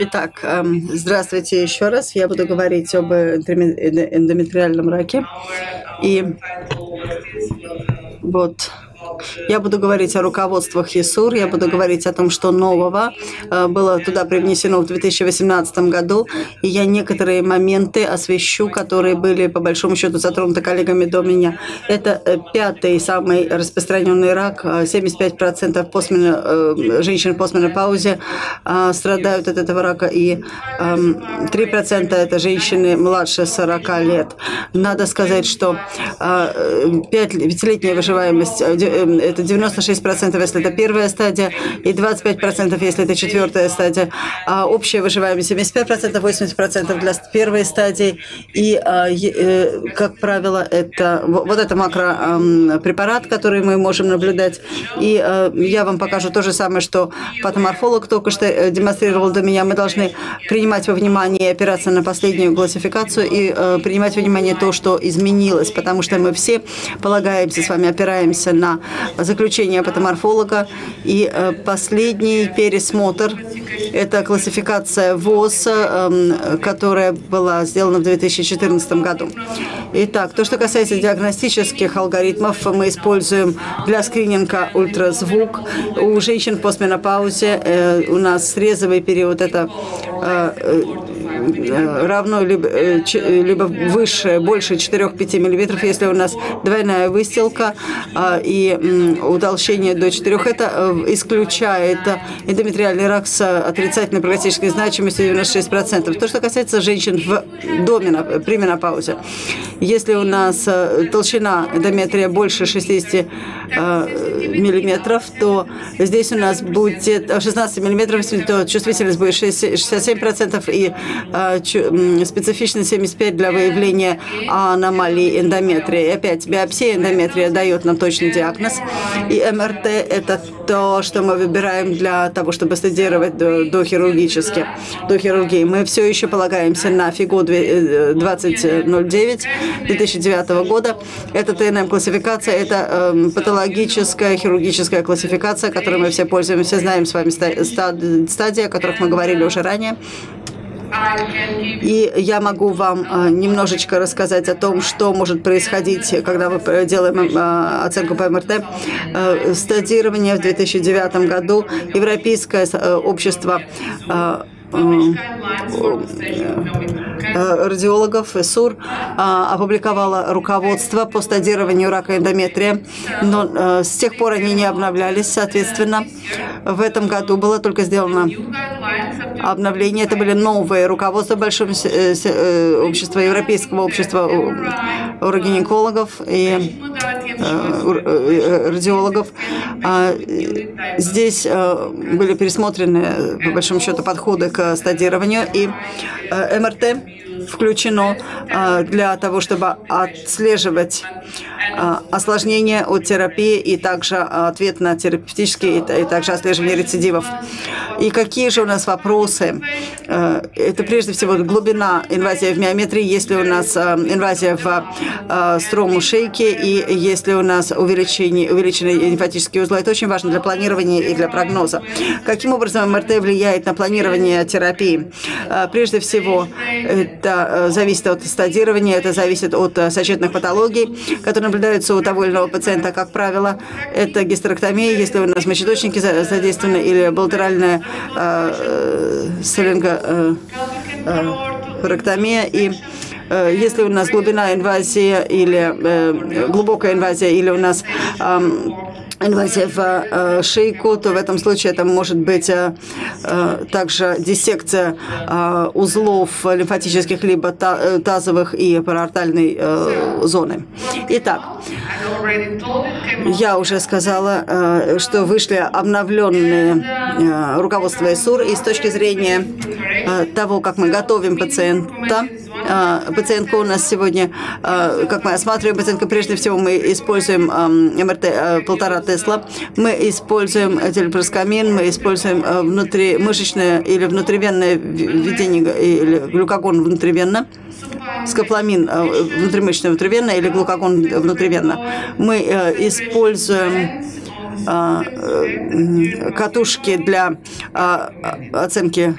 Итак, эм, здравствуйте еще раз. Я буду говорить об эндометриальном раке. И вот я буду говорить о руководствах ЕСУР, я буду говорить о том, что нового э, было туда привнесено в 2018 году, и я некоторые моменты освещу, которые были, по большому счету, затронуты коллегами до меня. Это э, пятый самый распространенный рак. 75% постмена, женщин в постменопаузе э, страдают от этого рака, и 3% эм, это женщины младше 40 лет. Надо сказать, что 5-летняя выживаемость это 96%, если это первая стадия, и 25%, если это четвертая стадия. А общая выживаемость 75%, 80% для первой стадии. И, а, э, как правило, это вот это макропрепарат, который мы можем наблюдать. И а, я вам покажу то же самое, что патоморфолог только что э, демонстрировал до меня. Мы должны принимать во внимание опираться на последнюю классификацию и э, принимать во внимание то, что изменилось, потому что мы все полагаемся с вами, опираемся на заключение патоморфолога. И э, последний пересмотр – это классификация ВОЗ, эм, которая была сделана в 2014 году. Итак, то, что касается диагностических алгоритмов, мы используем для скрининга ультразвук. У женщин в постменопаузе э, у нас срезовый период – это э, равно либо, либо выше, больше 4-5 мм, если у нас двойная выстилка и удолжение до 4. Это э, исключает эндометриальный рак с отрицательной прогностической значимостью 96%. То, что касается женщин в доме при менопаузе. Если у нас э, толщина эндометрия больше 60 э, миллиметров, то здесь у нас будет 16 миллиметров, то чувствительность будет 67% и специфичность 75 для выявления аномалий эндометрия. И опять биопсия эндометрия дает нам точный диагноз. И МРТ – это то, что мы выбираем для того, чтобы стадировать до, до хирургически, до хирургии. Мы все еще полагаемся на ФИГУ 2009 2009 года. Это ТНМ-классификация, это э, патологическая хирургическая классификация, которой мы все пользуемся, знаем с вами стадии, о которых мы говорили уже ранее. И я могу вам э, немножечко рассказать о том, что может происходить, когда мы делаем э, оценку по МРТ. Э, стадирование в 2009 году Европейское общество радиологов СУР опубликовала руководство по стадированию рака эндометрия, но с тех пор они не обновлялись, соответственно. В этом году было только сделано обновление. Это были новые руководства Большого э, э, общества, Европейского общества урогинекологов и э, радиологов. А, здесь были пересмотрены, по большому счету, подходы к стадированию и МРТ включено для того, чтобы отслеживать а, осложнения от терапии и также ответ на терапевтические и также отслеживание рецидивов. И какие же у нас вопросы? Э, это прежде всего глубина инвазии в миометрии, если у нас инвазия в строму шейки и если у нас увеличение, увеличенные лимфатические узлы. Это очень важно для планирования и для прогноза. Каким образом МРТ влияет на планирование терапии? Прежде всего, это зависит от стадирования, это зависит от сочетных патологий, которые наблюдаются у того или иного пациента, как правило, это гистерэктомия, если у нас мочеточники задействованы, или балтеральная э, солинга э, э, и э, если у нас глубина инвазии или э, глубокая инвазия, или у нас э, инвазия в э, шейку, то в этом случае это может быть э, э, также диссекция э, узлов лимфатических либо та, э, тазовых и параортальной э, зоны. Итак, я уже сказала, э, что вышли обновленные э, руководства ИСУР, и с точки зрения э, того, как мы готовим пациента, пациентка у нас сегодня, а, как мы осматриваем пациентку, прежде всего мы используем МРТ а, полтора Тесла, мы используем телепроскамин, мы используем внутримышечное или внутривенное введение или глюкогон внутривенно скополамин внутримышечно внутривенно или глюкогон внутривенно. Мы используем катушки для оценки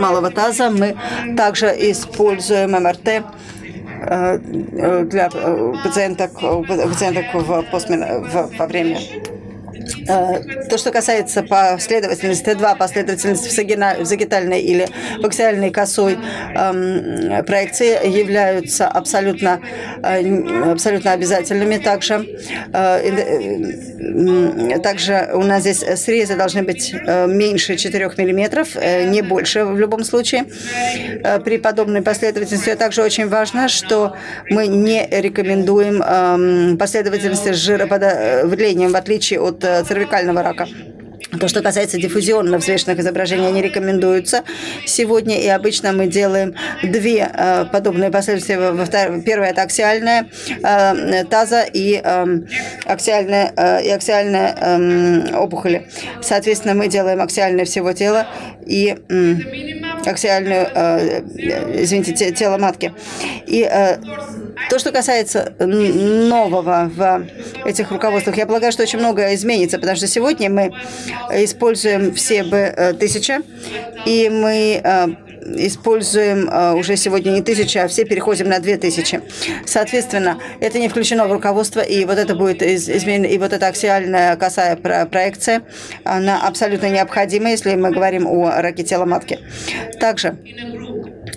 малого таза. Мы также используем МРТ для пациенток, пациенток в, в, во время Э, то, что касается последовательности Т2, последовательности в загитальной или в аксиальной косой эм, проекции являются абсолютно, э, абсолютно обязательными. Также, э, также у нас здесь срезы должны быть меньше 4 мм, не больше в любом случае. При подобной последовательности также очень важно, что мы не рекомендуем эм, последовательности с жироподавлением, в отличие от цервикального рака. То, что касается диффузионно взвешенных изображений, они рекомендуются сегодня, и обычно мы делаем две э, подобные последствия. Первое – это аксиальная э, таза и э, аксиальная, э, и аксиальная э, опухоли. Соответственно, мы делаем аксиальное всего тела и э, аксиальную, э, извините, тело матки. И э, то, что касается нового в этих руководствах, я полагаю, что очень многое изменится, потому что сегодня мы используем все B1000, и мы э, используем э, уже сегодня не тысяча, а все переходим на две тысячи. Соответственно, это не включено в руководство, и вот это будет изменено, и вот эта аксиальная косая проекция, она абсолютно необходима, если мы говорим о раке тела матки. Также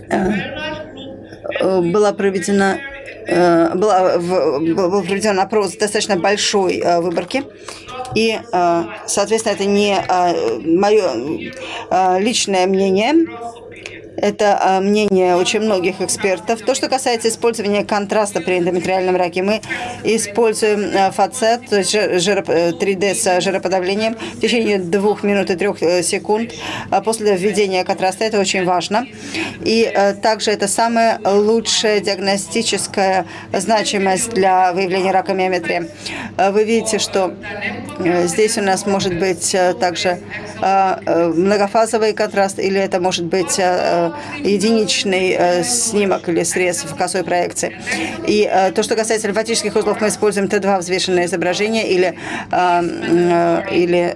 э, была проведена Э, была, был проведен опрос достаточно большой э, выборки. И, э, соответственно, это не мое личное мнение, это а, мнение очень многих экспертов. То, что касается использования контраста при эндометриальном раке, мы используем а, фацет, то есть жир, 3D э, с жироподавлением в течение двух минут и трех э, секунд а после введения контраста. Это очень важно. И э, также это самая лучшая диагностическая значимость для выявления рака миометрии. Вы видите, что здесь у нас может быть также многофазовый контраст, или это может быть единичный э, снимок или срез в косой проекции. И э, то, что касается лимфатических узлов, мы используем Т2 взвешенное изображение или, э, или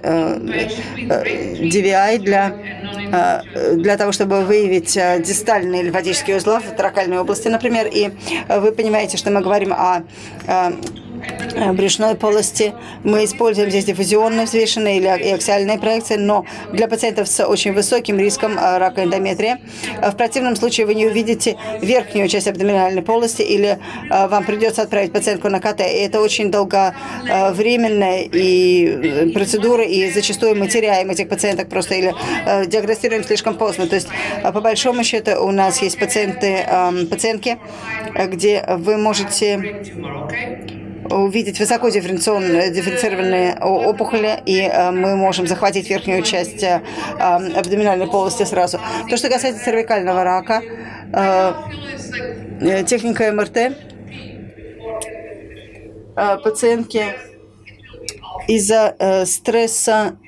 DVI для для того, чтобы выявить дистальные лимфатические узлы в тракальной области, например. И вы понимаете, что мы говорим о брюшной полости. Мы используем здесь диффузионно взвешенные или аксиальные проекции, но для пациентов с очень высоким риском э, рака эндометрия. Э, в противном случае вы не увидите верхнюю часть абдоминальной полости или вам придется отправить пациентку на КТ. И это очень долговременная и процедура, и зачастую мы теряем этих пациенток просто или диагностируем слишком поздно. То есть, по большому счету, у нас есть пациенты, пациентки, где вы можете увидеть высоко дифференцированные опухоли, и э, мы можем захватить верхнюю часть э, абдоминальной полости сразу. То, что касается цервикального рака, э, техника МРТ, пациентки из-за стресса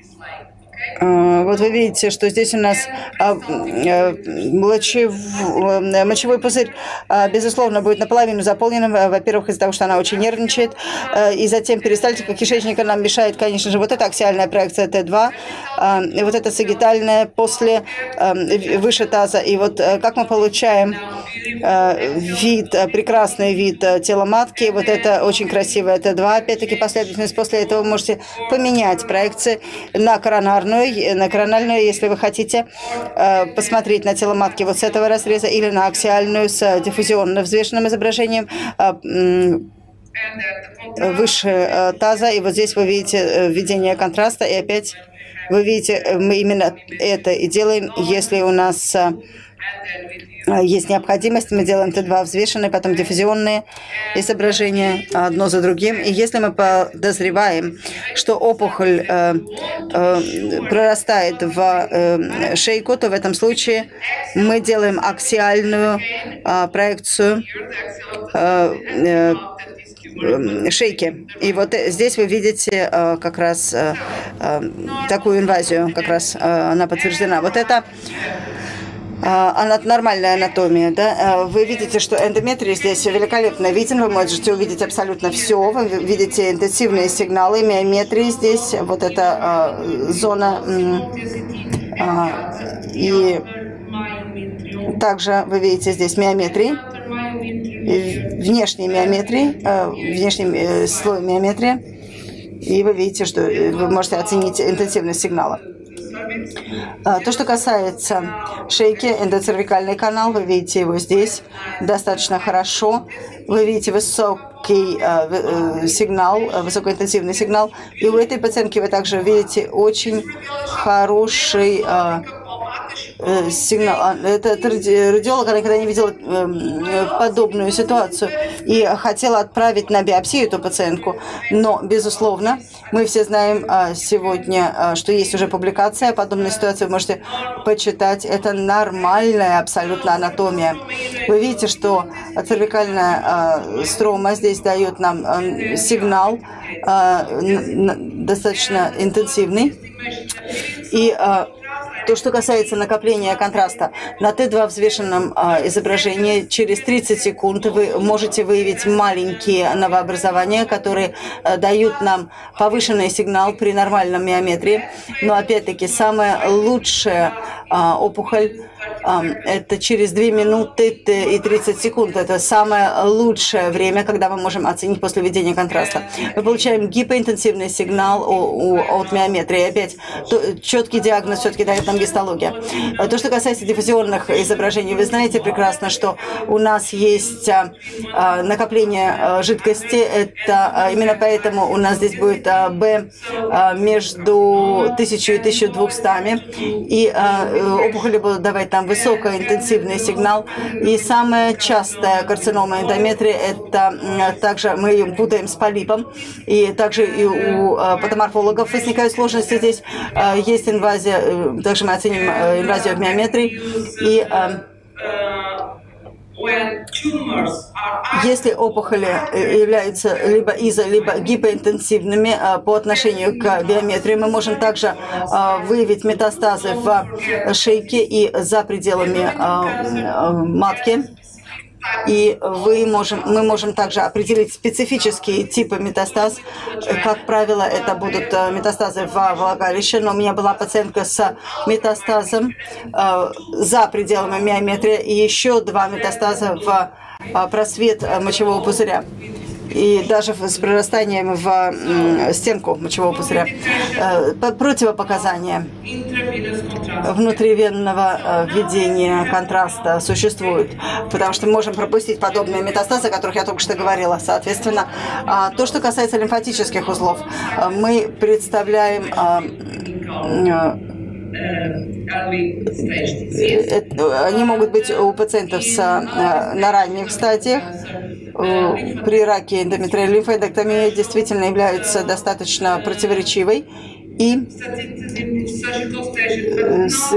вот вы видите, что здесь у нас а, э, э, мочевой пузырь, а, безусловно, будет наполовину заполненным. Во-первых, из-за того, что она очень нервничает. И затем перистальтика кишечника нам мешает, конечно же, вот эта аксиальная проекция Т2, и вот эта сагитальная после, выше таза. И вот э, как мы получаем вид, прекрасный вид тела матки, вот это очень красивая Т2. Опять-таки последовательность после этого вы можете поменять проекции на коронарную коронарную, на корональную, если вы хотите э, посмотреть на тело матки вот с этого разреза, или на аксиальную с диффузионно взвешенным изображением э, выше э, таза. И вот здесь вы видите введение контраста, и опять вы видите, мы именно это и делаем, если у нас а, есть необходимость, мы делаем Т2 взвешенные, потом диффузионные изображения одно за другим. И если мы подозреваем, что опухоль э, э, прорастает в э, шейку, то в этом случае мы делаем аксиальную э, проекцию э, э, шейки. И вот здесь вы видите э, как раз э, э, такую инвазию, как раз она подтверждена. Вот это а, нормальная анатомия, да, а, вы видите, что эндометрий здесь великолепно виден, вы можете увидеть абсолютно все, вы видите интенсивные сигналы миометрии здесь, вот эта а, зона, и Также вы видите здесь миометрии, внешние миометрии, внешний слой миометрии. И вы видите, что вы можете оценить интенсивность сигнала. А, то, что касается шейки, эндоцервикальный канал, вы видите его здесь достаточно хорошо. Вы видите высокий э, сигнал, высокоинтенсивный сигнал. И у этой пациентки вы также видите очень хороший Э, сигнал. А, Этот радиолог, она никогда не видела эм, подобную ситуацию и хотела отправить на биопсию эту пациентку. Но, безусловно, мы все знаем а, сегодня, а, что есть уже публикация о подобной ситуации. Вы можете почитать. Это нормальная абсолютно анатомия. Вы видите, что цервикальная строма здесь дает нам сигнал достаточно интенсивный. И то, что касается накопления контраста, на Т2 взвешенном а, изображении через 30 секунд вы можете выявить маленькие новообразования, которые а, дают нам повышенный сигнал при нормальном миометрии. Но опять-таки самая лучшая а, опухоль это через 2 минуты и 30 секунд. Это самое лучшее время, когда мы можем оценить после введения контраста. Мы получаем гипоинтенсивный сигнал от миометрии. Опять четкий диагноз все-таки дает нам гистология. То, что касается диффузионных изображений, вы знаете прекрасно, что у нас есть а, а, накопление а, жидкости. Это именно поэтому у нас здесь будет B между 1000 и 1200. И опухоли будут давать нам высокоинтенсивный сигнал. И самая частая карцинома эндометрии – это также мы ее путаем с полипом. И также и у патоморфологов возникают сложности здесь. Есть инвазия, э, также мы оценим э, инвазию в миометрии. И если опухоли э, являются либо изо, либо гипоинтенсивными э, по отношению к биометрии, мы можем также э, выявить метастазы в шейке и за пределами матки. И вы можем, мы можем также определить специфические типы метастаз. Как правило, это будут э, метастазы в влагалище, но у меня была пациентка с метастазом э, за пределами миометрия и еще два метастаза в э, просвет мочевого пузыря и даже с прорастанием в стенку мочевого пузыря. Э, противопоказания внутривенного э, введения контраста существуют, потому что мы можем пропустить подобные метастазы, о которых я только что говорила. Соответственно, а, то, что касается лимфатических узлов, э, мы представляем они могут быть у пациентов с, на ранних стадиях, Э, при раке эндометриальной лимфоэдектомия действительно является достаточно противоречивой. И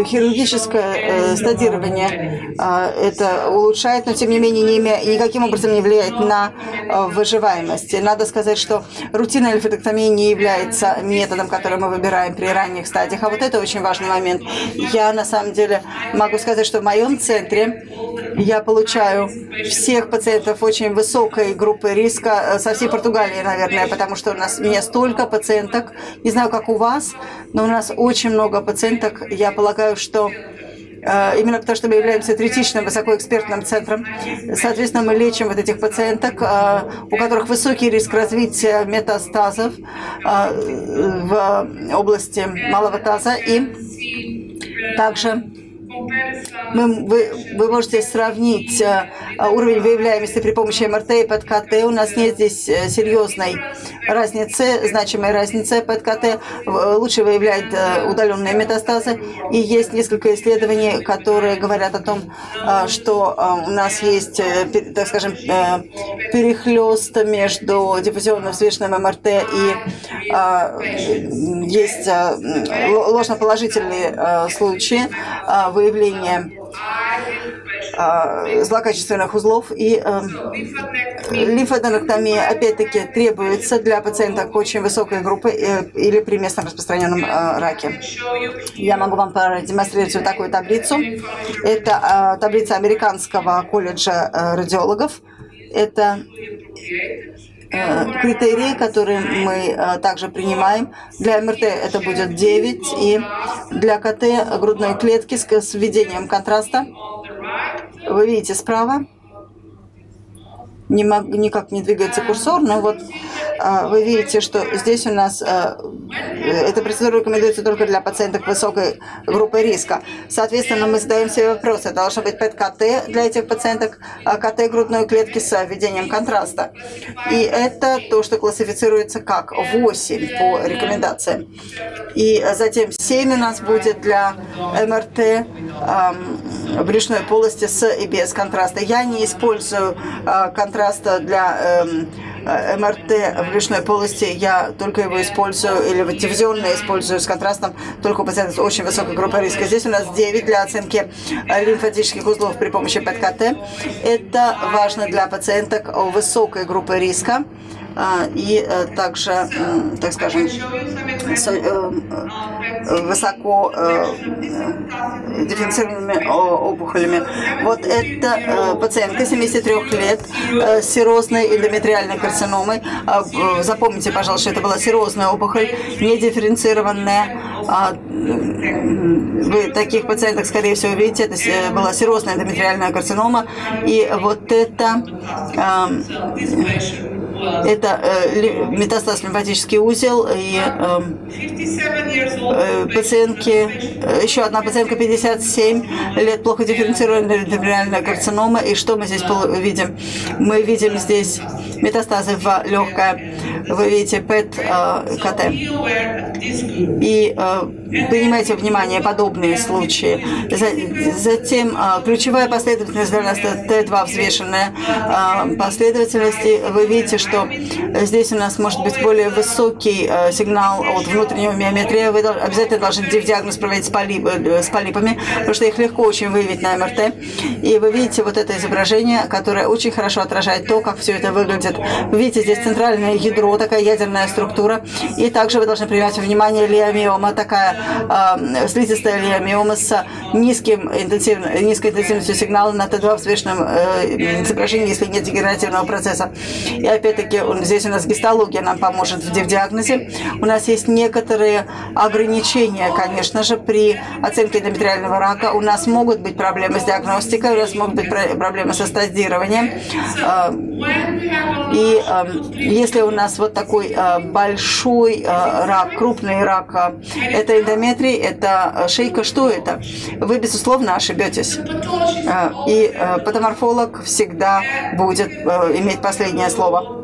хирургическое э, стадирование а, это улучшает, но тем не менее не никаким образом не влияет на э, выживаемость. Надо сказать, что рутинная лимфоэдектомия не является методом, который мы выбираем при ранних стадиях. А вот это очень важный момент. Я на самом деле могу сказать, что в моем центре я получаю всех пациентов очень высокой группы риска, э, со всей Португалии, наверное, потому что у нас у меня столько пациенток, не знаю, как у вас, но у нас очень много пациенток. Я полагаю, что э, именно потому, что мы являемся третичным высокоэкспертным центром. Соответственно, мы лечим вот этих пациенток, э, у которых высокий риск развития метастазов в области малого таза и также мы, вы, вы можете сравнить э, уровень выявляемости при помощи МРТ и ПЭТ-КТ. У нас нет здесь э, серьезной разницы, значимой разницы. ПЭТ-КТ э, лучше выявляет удаленные метастазы. И есть несколько исследований, которые говорят о том, что у нас есть, так скажем, перехлест между диффузионно взвешенным МРТ и есть ложноположительные случаи выявления а, злокачественных узлов и э, лимфоденектомия опять-таки требуется для пациенток очень высокой группы э, или при местном распространенном э, раке. Я могу вам продемонстрировать вот такую таблицу. Это таблица Американского колледжа радиологов. Это э, критерии, которые мы э, также принимаем. Для МРТ это будет 9, и для КТ грудной клетки с введением контраста. Вы видите справа не мог, никак не двигается курсор, но вот вы видите, что здесь у нас а, эта процедура рекомендуется только для пациентов высокой группы риска. Соответственно, мы задаем себе вопросы. Должно быть ПЭТ-КТ для этих пациенток, а, КТ грудной клетки с введением контраста. И это то, что классифицируется как 8 по рекомендациям. И затем 7 у нас будет для МРТ брюшной полости с и без контраста. Я не использую э, контраста для эм, э, МРТ в брюшной полости. Я только его использую, или диффузионно использую с контрастом только у пациентов с очень высокой группой риска. Здесь у нас 9 для оценки э, лимфатических узлов при помощи ПЭТ-КТ. Это важно для пациенток высокой группы риска. А, и э, также, так скажем, э, высоко э, дифференцированными опухолями. Вот это пациентка 73 лет с серозной эндометриальной карциномой. А, запомните, пожалуйста, это была серозная опухоль, не дифференцированная. А, вы таких пациенток, скорее всего, видите, это была серозная эндометриальная карцинома. И вот это это э, метастаз лимфатический узел и эм, э, пациентки, э, еще одна пациентка 57 лет, плохо дифференцированная эндометриальная карцинома. И что мы здесь видим? Мы видим здесь метастазы в легкое, вы видите ПЭТ-КТ. И принимайте внимание подобные случаи. Затем ключевая последовательность для нас Т2 взвешенная последовательности. Вы видите, что что здесь у нас может быть более высокий э, сигнал от внутреннего миометрия. Вы обязательно должны диагноз проводить с, полип, э, с полипами, потому что их легко очень выявить на МРТ. И вы видите вот это изображение, которое очень хорошо отражает то, как все это выглядит. Вы видите здесь центральное ядро, такая ядерная структура. И также вы должны принимать во внимание лиомиома, такая э, слизистая лиомиома с низким интенсив, низкой интенсивностью сигнала на Т2 в взвешенном э, изображении, если нет дегенеративного процесса. И опять опять-таки, здесь у нас гистология нам поможет в диагнозе. У нас есть некоторые ограничения, конечно же, при оценке эндометриального рака. У нас могут быть проблемы с диагностикой, у нас могут быть проблемы со стадированием. А, и а, если у нас вот такой а, большой рак, крупный рак, это эндометрий, это шейка, что это? Вы, безусловно, ошибетесь. И патоморфолог всегда будет иметь последнее слово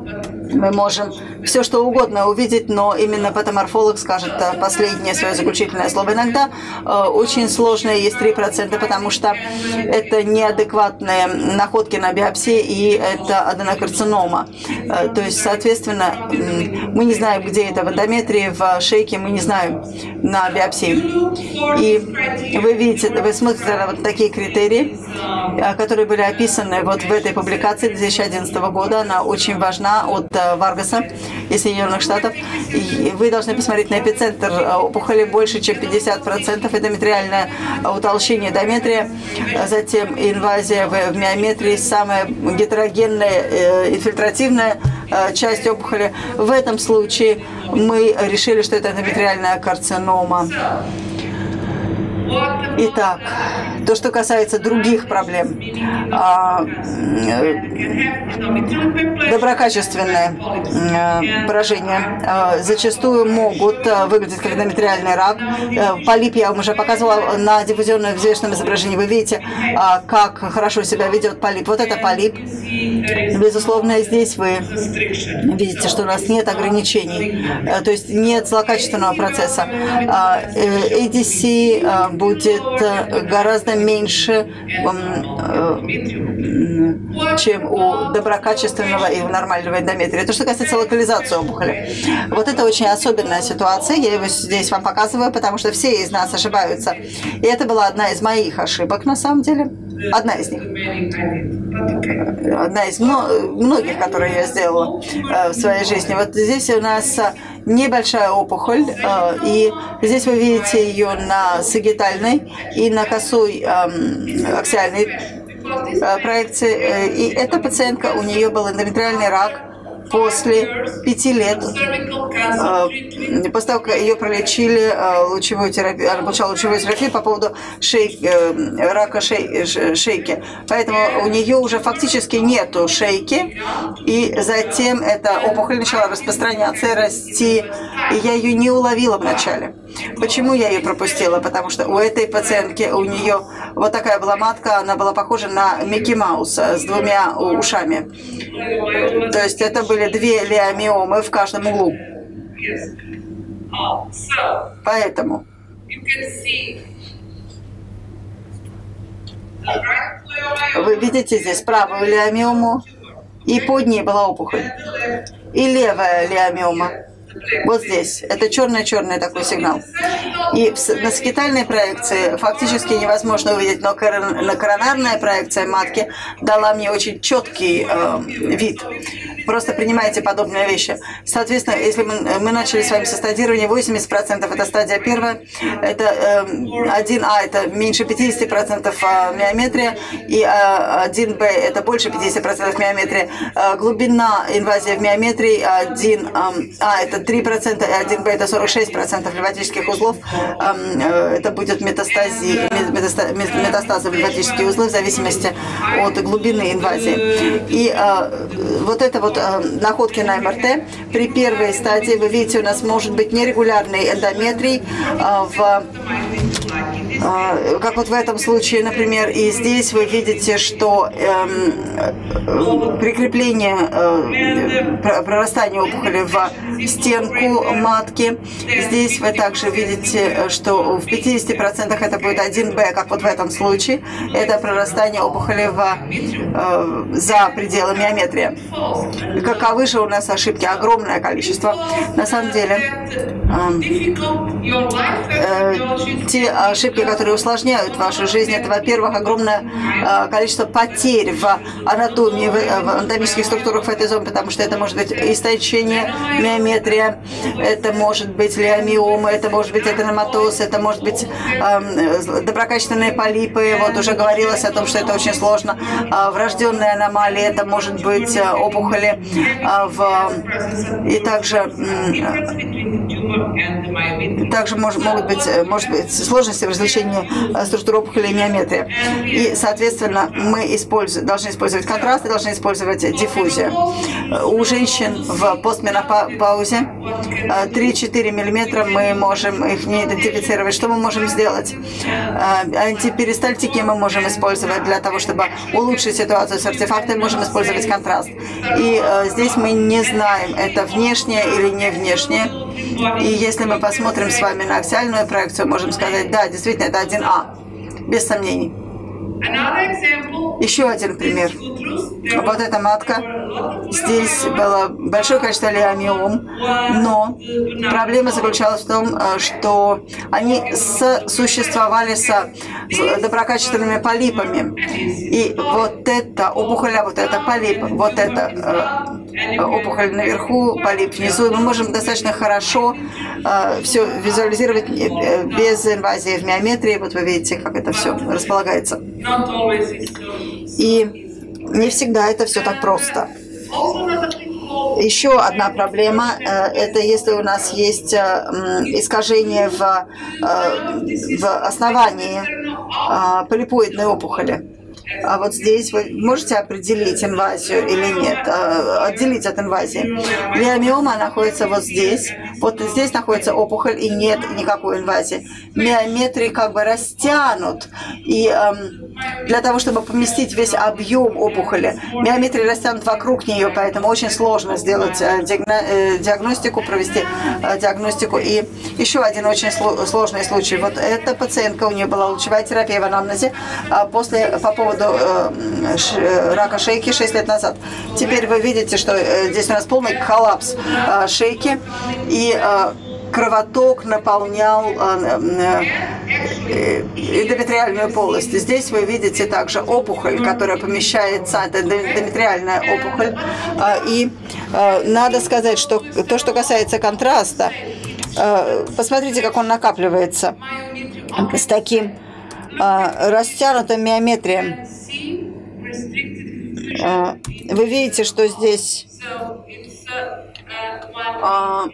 мы можем все что угодно увидеть, но именно патоморфолог скажет э, последнее свое заключительное слово. Иногда э, очень сложно есть 3%, потому что это неадекватные находки на биопсии, и это аденокарцинома. Э, то есть, соответственно, мы не знаем, где это в эндометрии, в шейке, мы не знаем на биопсии. И вы видите, вы смотрите вот такие критерии, которые были описаны вот в этой публикации 2011 года. Она очень важна от Варгаса из Соединенных Штатов. И вы должны посмотреть на эпицентр э, опухоли больше, чем 50%. Эндометриальное утолщение эндометрия, затем инвазия в миометрии, самая гетерогенная э, инфильтративная э, часть опухоли. В этом случае мы решили, что это эндометриальная карцинома. Итак, то, что касается других проблем, а, доброкачественные а, поражения а, зачастую могут выглядеть как эндометриальный рак. Полип я вам уже показывала на диффузионном взвешенном изображении. Вы видите, как хорошо себя ведет полип. Вот это полип. Безусловно, здесь вы видите, что у нас нет ограничений, то есть нет злокачественного процесса. ADC э, будет гораздо меньше, э, чем у доброкачественного и у нормального эндометрия. То, что касается локализации опухоли. Вот это очень особенная ситуация. Я его здесь вам показываю, потому что все из нас ошибаются. И это была одна из моих ошибок, на самом деле. Одна из них. Одна из многих, которые я сделала э, в своей жизни. Вот здесь у нас небольшая опухоль, э, и здесь вы видите ее на сагитальной и на косой эм, аксиальной э, проекции. И эта пациентка, у нее был эндометриальный рак, после пяти лет, э, после того, ее пролечили э, лучевой терапию, она получала лучевую терапию по поводу шей, э, рака шей, шейки. Поэтому у нее уже фактически нету шейки, и затем эта опухоль начала распространяться и расти, и я ее не уловила вначале. Почему я ее пропустила? Потому что у этой пациентки, у нее вот такая была матка, она была похожа на Микки Мауса с двумя ушами. То есть это были две леомиомы в каждом углу. Поэтому вы видите здесь правую леомиому, и под ней была опухоль. И левая леомиома. Вот здесь. Это черный-черный такой сигнал. И на скитальной проекции фактически невозможно увидеть, но на коронарная проекция матки дала мне очень четкий э, вид просто принимаете подобные вещи. Соответственно, если мы, мы начали с вами со стадирования, 80% это стадия первая, это э, 1А это меньше 50% а, миометрия, и э, 1Б это больше 50% миометрия. Э, глубина инвазии в миометрии 1А это 3%, и 1Б это 46% лимфатических узлов. Э, это будет метастази, метастазы в лимфатические узлы в зависимости от глубины инвазии. И э, вот это вот э, находки на МРТ. При первой стадии, вы видите, у нас может быть нерегулярный эндометрий в как вот в этом случае, например, и здесь вы видите, что эм, прикрепление, э, прорастание опухоли в стенку матки. Здесь вы также видите, что в 50% это будет 1Б, как вот в этом случае. Это прорастание опухоли в, э, за пределы миометрия каковы же у нас ошибки? Огромное количество. На самом деле, э, те ошибки, которые усложняют вашу жизнь, это, во-первых, огромное э, количество потерь в анатомии, в, в анатомических структурах в этой зоне, потому что это может быть истощение, миометрия, это может быть леомиома, это может быть аденоматоз, это может быть э, доброкачественные полипы. Вот уже говорилось о том, что это очень сложно. Э, врожденные аномалии, это может быть э, опухоли а, в, и также, также может, могут быть, может быть сложности в различении а, структур опухоли и миометрии. И, соответственно, мы используем, должны использовать контраст должны использовать диффузию. У женщин в постменопаузе 3-4 миллиметра мы можем их не идентифицировать. Что мы можем сделать? Антиперистальтики мы можем использовать для того, чтобы улучшить ситуацию с артефактами, можем использовать контраст. И здесь мы не знаем, это внешнее или не внешнее. И если мы посмотрим с вами на официальную проекцию, можем сказать, да, действительно, это 1А, без сомнений. Еще один пример. Вот эта матка. Здесь было большое количество леомиом, но проблема заключалась в том, э, что они существовали с доброкачественными полипами. И вот это опухоль, а вот это полип, вот это э, опухоль наверху, полип внизу. И мы можем достаточно хорошо э, все визуализировать без инвазии в миометрии. Вот вы видите, как это все располагается. И не всегда это все так просто. Еще одна проблема э, – это если у нас есть э, искажение в, э, в основании полипоидной опухоли. А вот здесь вы можете определить инвазию или нет, а, отделить от инвазии. Миомиома находится вот здесь, вот здесь находится опухоль и нет никакой инвазии. Миометрии как бы растянут, и эм, для того, чтобы поместить весь объем опухоли, миометрии растянут вокруг нее, поэтому очень сложно сделать э, э, диагностику, провести э, диагностику. И еще один очень сложный случай. Вот эта пациентка, у нее была лучевая терапия в анамнезе а после, по поводу рака шейки 6 лет назад. Теперь вы видите, что э, здесь у нас полный коллапс э, шейки и э, кровоток наполнял э, э, эндометриальную полость. Здесь вы видите также опухоль, которая помещается, это эндометриальная опухоль. Э, и э, надо сказать, что то, что касается контраста, э, посмотрите, как он накапливается с таким а, Растянутая миометрия. А, вы видите, что здесь а,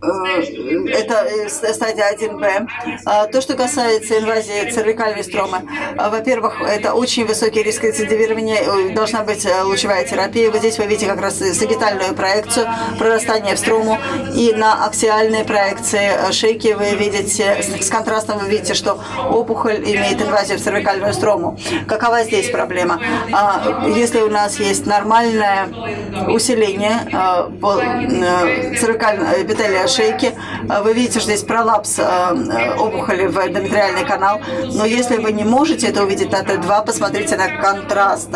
это э, стадия 1Б. А, то, что касается инвазии цервикальной стромы, а, во-первых, это очень высокий риск рецидивирования, э, должна быть лучевая терапия. Вот здесь вы видите как раз сагитальную проекцию, прорастание в строму, и на аксиальной проекции шейки вы видите, с контрастом вы видите, что опухоль имеет инвазию в цервикальную строму. Какова здесь проблема? А, если у нас есть нормальное усиление цервикальной эпителия шейки. А, вы видите, что здесь пролапс а, э, опухоли в эндометриальный канал. Но если вы не можете это увидеть на Т2, посмотрите на контраст,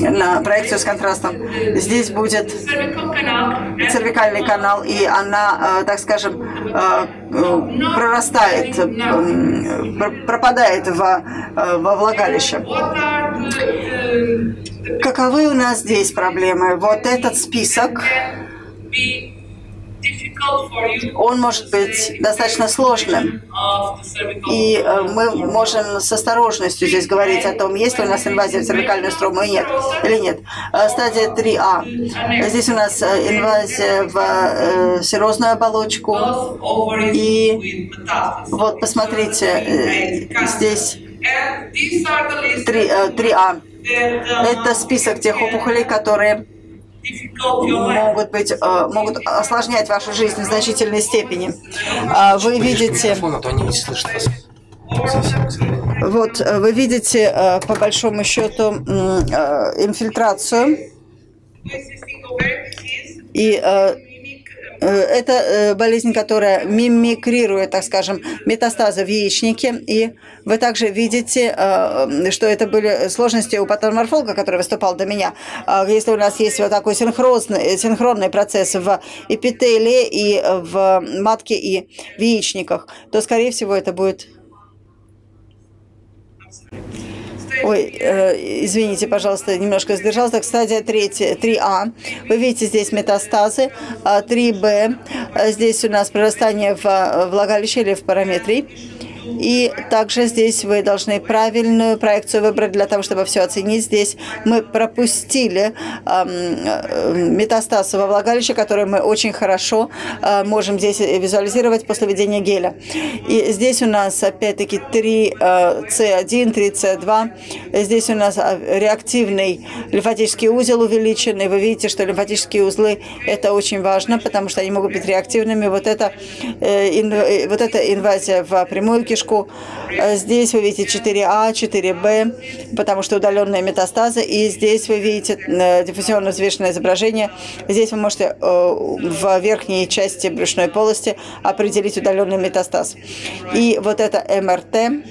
на проекцию с контрастом. Здесь будет цервикальный канал, и она, э, так скажем, э, прорастает, пропадает во, во влагалище. Каковы у нас здесь проблемы? Вот этот список он может быть достаточно сложным. И э, мы можем с осторожностью здесь говорить о том, есть ли у нас инвазия в цервикальную строму и нет, или нет. Э, стадия 3А. Здесь у нас э, инвазия в серозную оболочку. И вот посмотрите, здесь 3, 3А. Это список тех опухолей, которые могут быть, э, могут осложнять вашу жизнь в значительной степени. Вы видите... Вот, э, вы видите, э, по большому счету, инфильтрацию. И Э, это э, болезнь, которая мимикрирует, так скажем, метастазы в яичнике. И вы также видите, э, что это были сложности у патоморфолога, который выступал до меня. А если у нас есть вот такой синхронный, синхронный процесс в эпителии и в матке и в яичниках, то, скорее всего, это будет Ой, э, извините, пожалуйста, немножко сдержался. Так, стадия 3, 3А. Вы видите здесь метастазы. 3Б. А, здесь у нас прорастание в влагалище или в параметрии. И также здесь вы должны правильную проекцию выбрать для того, чтобы все оценить. Здесь мы пропустили э, метастаз во влагалище, который мы очень хорошо э, можем здесь визуализировать после введения геля. И здесь у нас опять-таки 3C1, 3C2. Здесь у нас реактивный лимфатический узел увеличенный. Вы видите, что лимфатические узлы это очень важно, потому что они могут быть реактивными. Вот это, э, вот эта инвазия в прямую кишку. Э, здесь вы видите 4А, 4Б, потому что удаленные метастазы. И здесь вы видите э, диффузионно взвешенное изображение. Здесь вы можете э, в верхней части брюшной полости определить удаленный метастаз. И вот это МРТ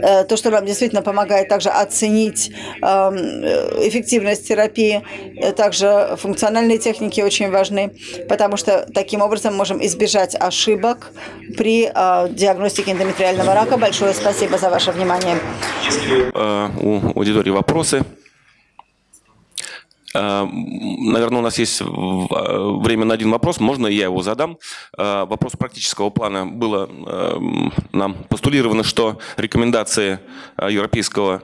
то, что нам действительно помогает также оценить эм, эффективность терапии. Э, также функциональные техники очень важны, потому что таким образом можем избежать ошибок при э, диагностике эндометриального рака. Большое спасибо за ваше внимание. У аудитории вопросы, Э, наверное, у нас есть э, время на один вопрос, можно я его задам. Э, вопрос практического плана. Было нам постулировано, что рекомендации Европейского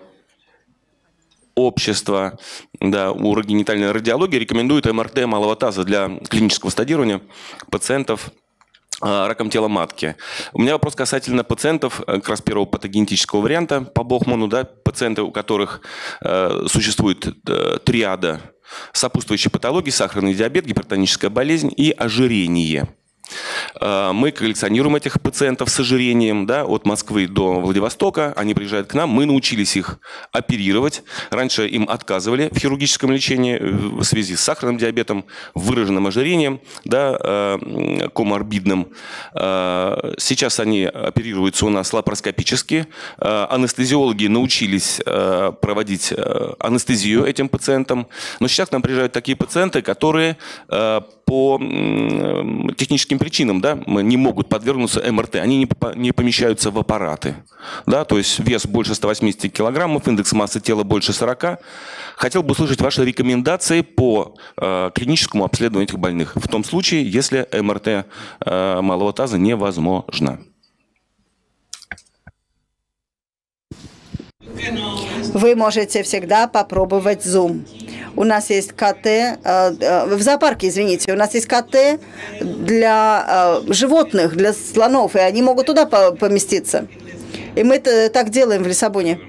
общества да, урогенитальной радиологии рекомендуют МРТ малого таза для клинического стадирования пациентов раком тела матки. У меня вопрос касательно пациентов как раз первого патогенетического варианта по Бохману, да, пациенты, у которых э, существует э, триада сопутствующие патологии, сахарный диабет, гипертоническая болезнь и ожирение. Э, мы коллекционируем этих пациентов с ожирением да, от Москвы до Владивостока. Они приезжают к нам, мы научились их оперировать. Раньше им отказывали в хирургическом лечении в связи с сахарным диабетом, выраженным ожирением, да, э, коморбидным. Э, сейчас они оперируются у нас лапароскопически. Анестезиологи научились проводить анестезию этим пациентам. Но сейчас к нам приезжают такие пациенты, которые по техническим причинам да, не могут подвергнуться МРТ, они не, помещаются в аппараты. Да, то есть вес больше 180 килограммов, индекс массы тела больше 40. Хотел бы услышать ваши рекомендации по э, клиническому обследованию этих больных, в том случае, если МРТ э, малого таза невозможно. Вы можете всегда попробовать Zoom. У нас есть КТ, э, э, в зоопарке, извините, у нас есть КТ для э, животных, для слонов, и они могут туда поместиться. И мы это так делаем в Лиссабоне.